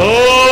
Oh!